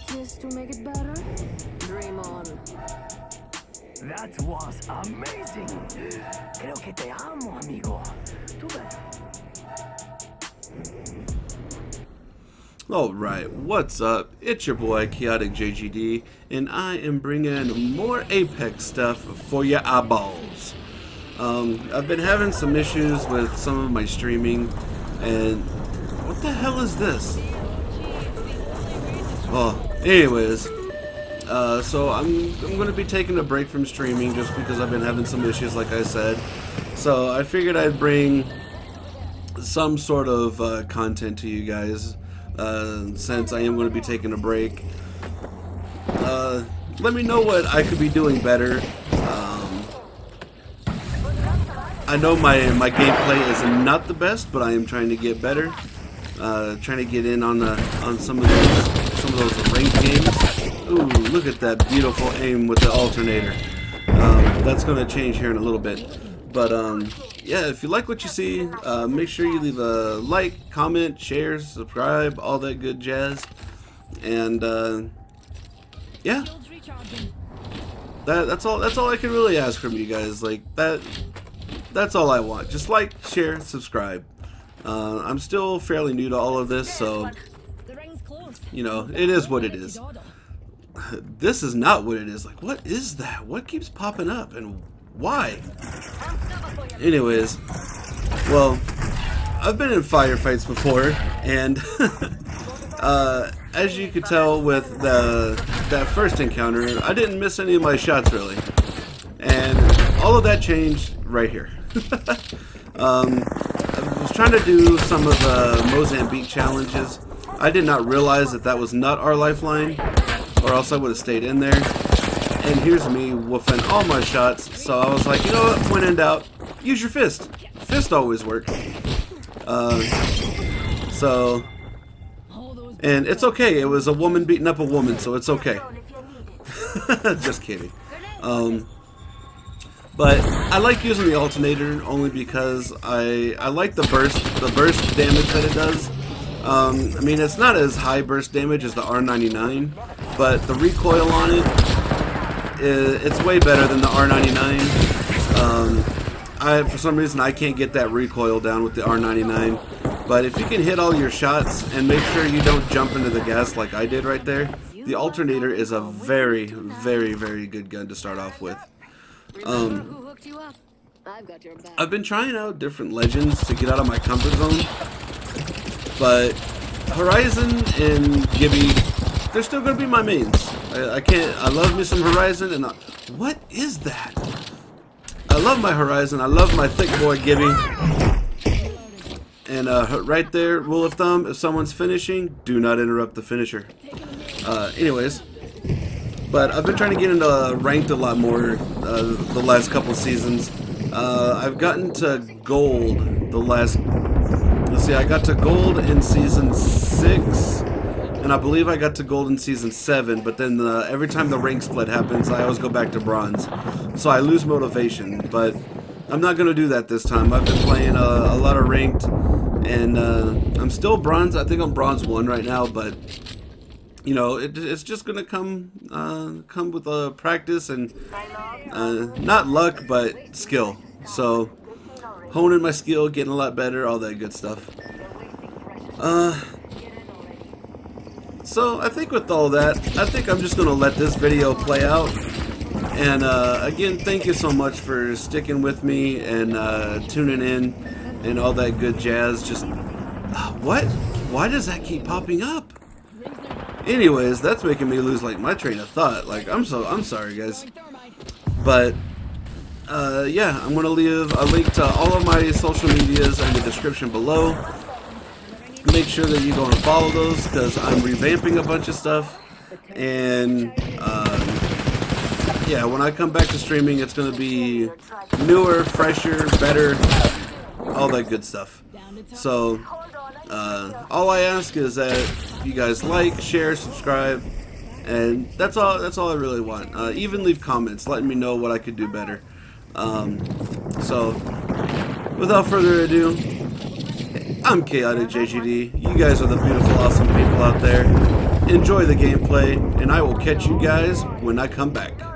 like this to make it better? Dream on. That was amazing. Creo que te amo, amigo. Tú ves. Alright, what's up? It's your boy Chaotic JGD, and I am bringing more Apex stuff for your eyeballs. Um, I've been having some issues with some of my streaming, and what the hell is this? Well, anyways, uh, so I'm, I'm going to be taking a break from streaming just because I've been having some issues, like I said. So I figured I'd bring some sort of uh, content to you guys uh, since I am going to be taking a break. Uh, let me know what I could be doing better. Um, I know my my gameplay is not the best, but I am trying to get better. Uh, trying to get in on the on some of those some of those ranked games. Ooh, look at that beautiful aim with the alternator. Um, that's going to change here in a little bit. But um, yeah, if you like what you see, uh, make sure you leave a like, comment, share, subscribe, all that good jazz. And uh, yeah, that that's all. That's all I can really ask from you guys. Like that. That's all I want. Just like, share, subscribe. Uh, I'm still fairly new to all of this, so you know it is what it is. This is not what it is. Like, what is that? What keeps popping up and why? Anyways, well, I've been in firefights before, and uh, as you could tell with the that first encounter, I didn't miss any of my shots really, and all of that changed right here. um, I was trying to do some of the Mozambique challenges. I did not realize that that was not our lifeline, or else I would have stayed in there and here's me woofing all my shots. So I was like, you know what? When in doubt, use your fist. Fist always work. Uh, so, and it's okay. It was a woman beating up a woman, so it's okay. Just kidding. Um, but I like using the alternator only because I I like the burst the burst damage that it does. Um, I mean, it's not as high burst damage as the R99, but the recoil on it it's way better than the R99. Um, I, for some reason, I can't get that recoil down with the R99. But if you can hit all your shots and make sure you don't jump into the gas like I did right there, the alternator is a very, very, very good gun to start off with. Um, I've been trying out different legends to get out of my comfort zone, but Horizon and Gibby, they're still going to be my mains. I, I, can't. I love me some Horizon, and I, what is that? I love my Horizon. I love my thick boy Gibby. And uh, right there, rule of thumb: if someone's finishing, do not interrupt the finisher. Uh, anyways, but I've been trying to get into ranked a lot more uh, the last couple seasons. Uh, I've gotten to gold the last. See, I got to gold in season six and I believe I got to gold in season 7, but then the, every time the rank split happens, I always go back to bronze. So I lose motivation, but I'm not going to do that this time. I've been playing a, a lot of ranked, and uh, I'm still bronze. I think I'm bronze 1 right now, but you know, it, it's just going to come uh, come with uh, practice and uh, not luck, but skill. So honing my skill, getting a lot better, all that good stuff. Uh, so I think with all that, I think I'm just going to let this video play out. And uh, again, thank you so much for sticking with me and uh, tuning in and all that good jazz. Just, uh, what? Why does that keep popping up? Anyways, that's making me lose like my train of thought. Like, I'm so, I'm sorry guys. But, uh, yeah, I'm going to leave a link to all of my social medias in the description below make sure that you go and follow those because I'm revamping a bunch of stuff. And um, yeah, when I come back to streaming, it's going to be newer, fresher, better, all that good stuff. So uh, all I ask is that you guys like, share, subscribe, and that's all. That's all I really want. Uh, even leave comments, letting me know what I could do better. Um, so, without further ado, I'm Chaotic JGD. You guys are the beautiful, awesome people out there. enjoy the gameplay, and I will catch you guys when I come back.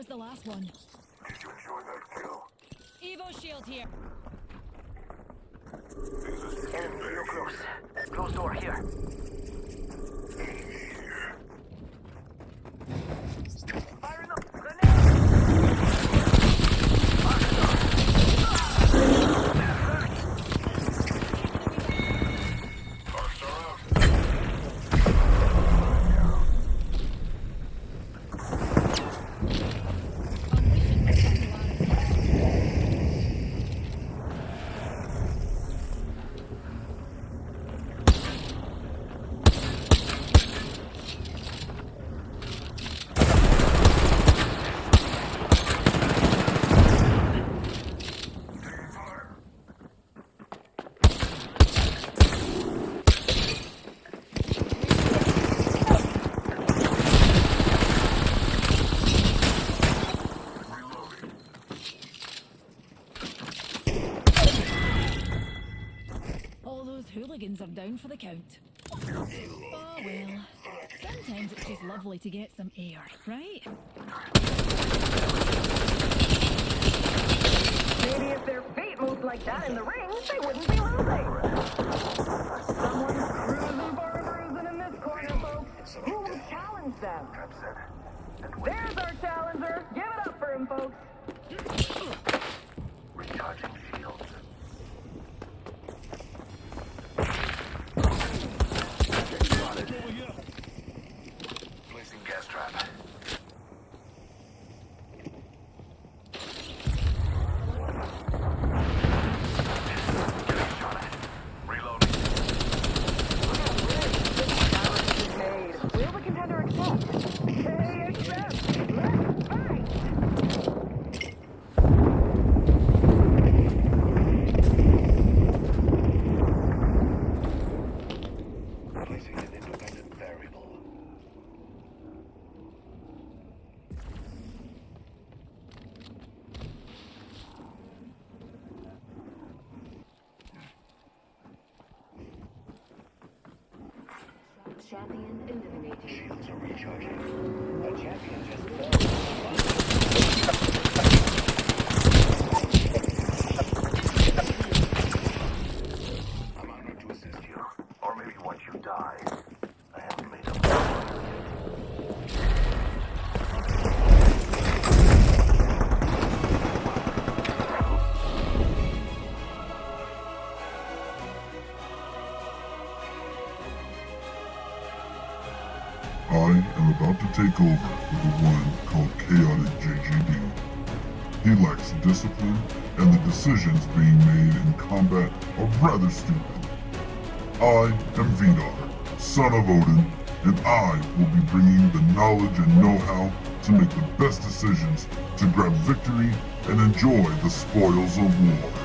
Was the last one. Did you enjoy that kill? Evo shield here. Enemy real close. Close door here. Firing up. Grenade. All those are down for the count. Oh well. Sometimes it's just lovely to get some air, right? Maybe if their feet moved like that in the ring, they wouldn't be losing. Someone's cruising for a bruising in this corner, folks. Who will challenge them? There's our challenger. Give it up for him, folks. Recharging shields. Placing gas trap. Getting shot at. Reloading. Challenge is made. Will the contender accept? They accept. Let's fight. Placing an independent variable. Champion eliminated. Shields are recharging. A champion just fell. I am about to take over for the one called Chaotic JGD. He lacks discipline, and the decisions being made in combat are rather stupid. I am Vidar, son of Odin, and I will be bringing the knowledge and know-how to make the best decisions to grab victory and enjoy the spoils of war.